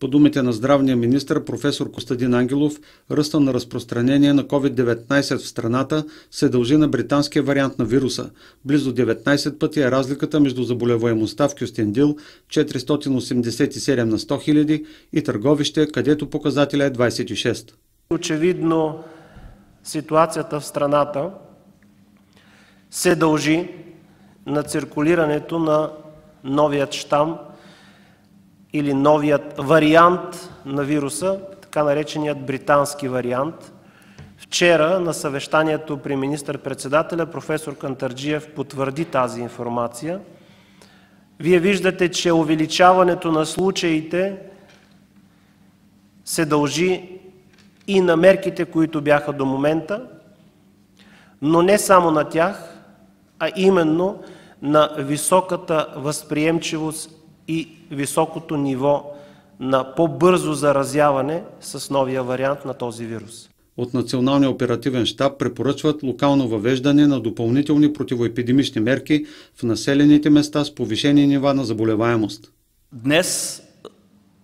По думите на здравния министр професор Костадин Ангелов, ръста на разпространение на COVID-19 в страната се дължи на британския вариант на вируса. Близо 19 пъти е разликата между заболеваемостта в Кюстендил 487 на 100 хиляди и търговище, където показателя е 26. Очевидно ситуацията в страната се дължи на циркулирането на новият щам или новият вариант на вируса, така нареченият британски вариант. Вчера на съвещанието при министър-председателя професор Кантарджиев потвърди тази информация. Вие виждате, че увеличаването на случаите се дължи и на мерките, които бяха до момента, но не само на тях, а именно на високата възприемчивост и високото ниво на по-бързо заразяване с новия вариант на този вирус. От Националния оперативен штаб препоръчват локално въвеждане на допълнителни противоепидемични мерки в населените места с повишени нива на заболеваемост. Днес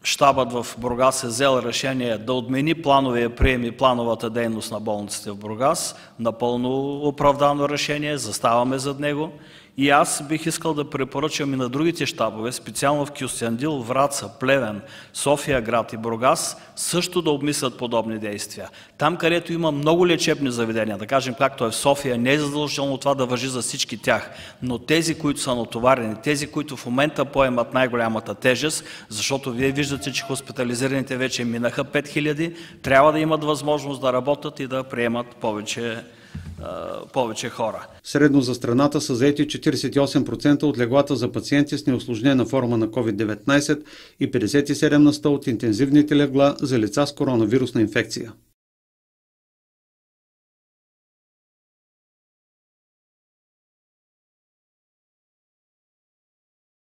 Штабът в Бургас е взел решение да отмени плановия прием и плановата дейност на болниците в Бургас. Напълно оправдано решение, заставаме зад него. И аз бих искал да препоръчам и на другите щабове, специално в Кюстендил, Враца, Плевен, София град и Бургас, също да обмислят подобни действия. Там, където има много лечебни заведения, да кажем както е в София, не е задължително това да въжи за всички тях, но тези, които са натоварени, тези, които в момента поемат най-голямата тежест, защото вие виждате, че хоспитализираните вече минаха 5000, трябва да имат възможност да работят и да приемат повече повече хора. Средно за страната са заети 48% от леглата за пациенти с неосложнена форма на COVID-19 и 57 на 100 от интензивните легла за лица с коронавирусна инфекция.